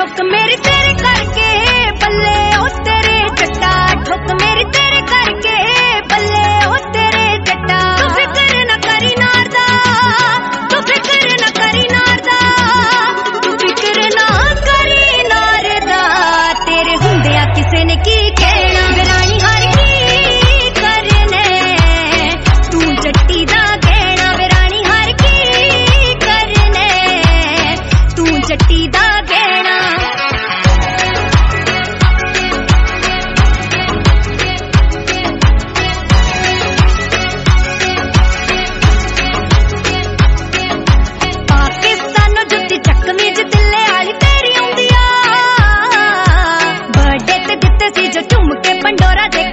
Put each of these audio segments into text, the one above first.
ठुक मेरी तेरे करके। Pandora, take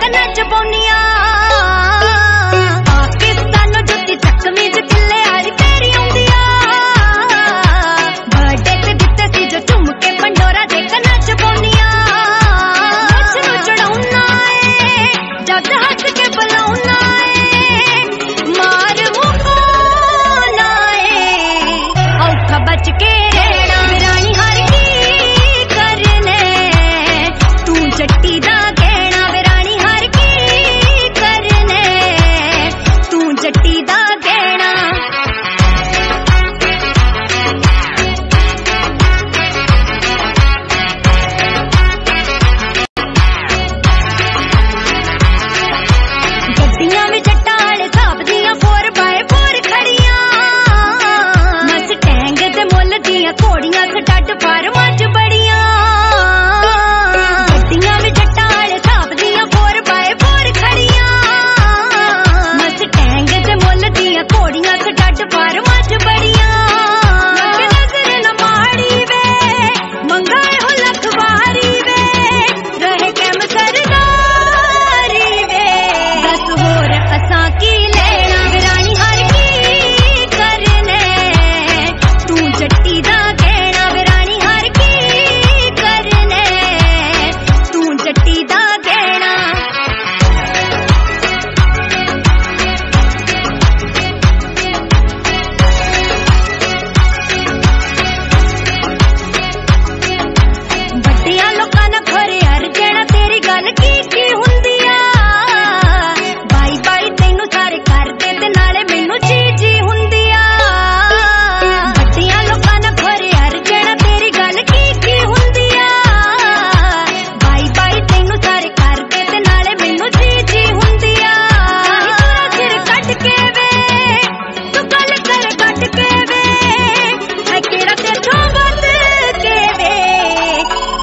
ਦੀਆਂ ਘੋੜੀਆਂ ਖੱਟ ਫਾਰਮਾਂ 'ਚ ਬੜੀਆਂ ਗੱਡੀਆਂ ਵਿੱਚ ਟਾਲ ਥਾਪ ਦੀਆਂ 4x4 ਖੜੀਆਂ ਮਸਟੈਂਗ ਤੇ ਮੁੱਲ ਦੀਆਂ ਘੋੜੀਆਂ ਖੱਟ ਫਾਰਮਾਂ 'ਚ ਬੜੀਆਂ